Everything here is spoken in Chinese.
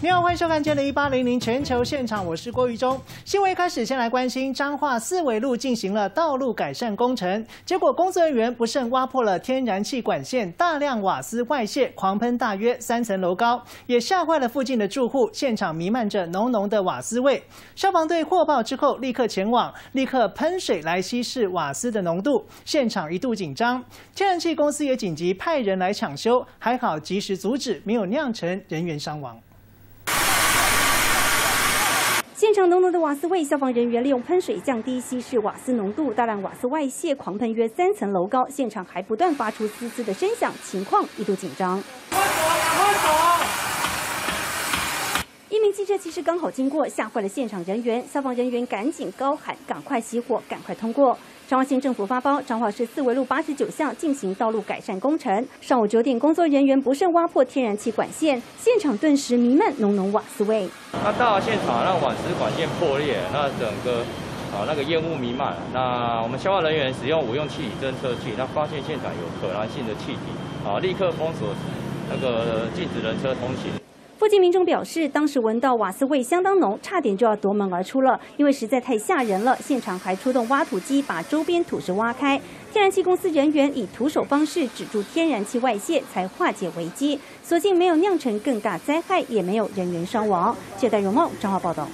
你好，欢迎收看今天的一八零零全球现场，我是郭宇忠。新闻一开始，先来关心彰化四维路进行了道路改善工程，结果工作人员不慎挖破了天然气管线，大量瓦斯外泄，狂喷大约三层楼高，也吓坏了附近的住户，现场弥漫着浓浓的瓦斯味。消防队获报之后，立刻前往，立刻喷水来稀释瓦斯的浓度，现场一度紧张。天然气公司也紧急派人来抢修，还好及时阻止，没有酿成人员伤亡。现场浓浓的瓦斯味，消防人员利用喷水降低稀释瓦斯浓度，大量瓦斯外泄，狂喷约三层楼高，现场还不断发出滋滋的声响，情况一度紧张。快走，快走！一名汽车骑士刚好经过，吓坏了现场人员，消防人员赶紧高喊：“赶快熄火，赶快通过！”彰化县政府发包，彰化市四维路八十九巷进行道路改善工程。上午九点，工作人员不慎挖破天然气管线，现场顿时弥漫浓浓瓦斯味。那到了现场，那瓦斯管线破裂，那整个啊那个烟雾弥漫。那我们消防人员使用无用气体侦测器，那发现现场有可燃性的气体，啊立刻封锁那个禁止人车通行。附近民众表示，当时闻到瓦斯味相当浓，差点就要夺门而出了，因为实在太吓人了。现场还出动挖土机把周边土石挖开，天然气公司人员以徒手方式止住天然气外泄，才化解危机。所幸没有酿成更大灾害，也没有人员伤亡。谢代荣茂，张浩报道。